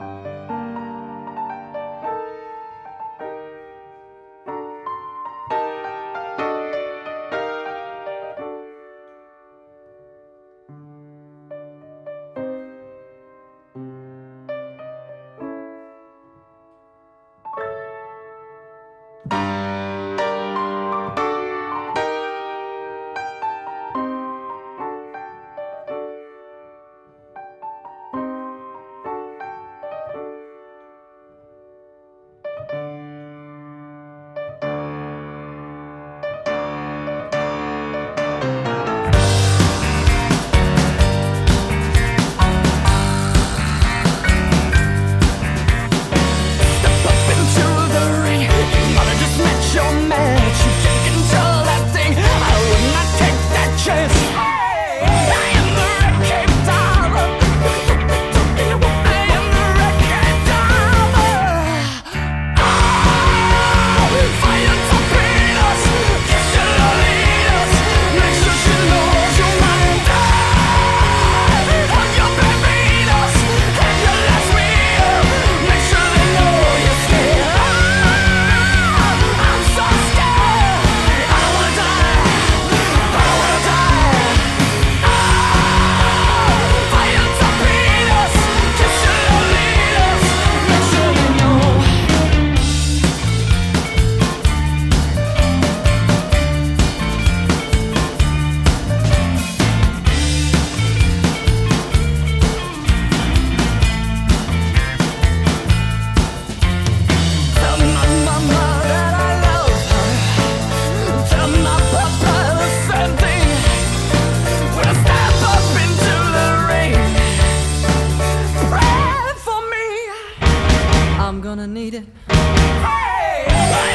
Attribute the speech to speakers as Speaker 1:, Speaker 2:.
Speaker 1: gonna need it. Hey!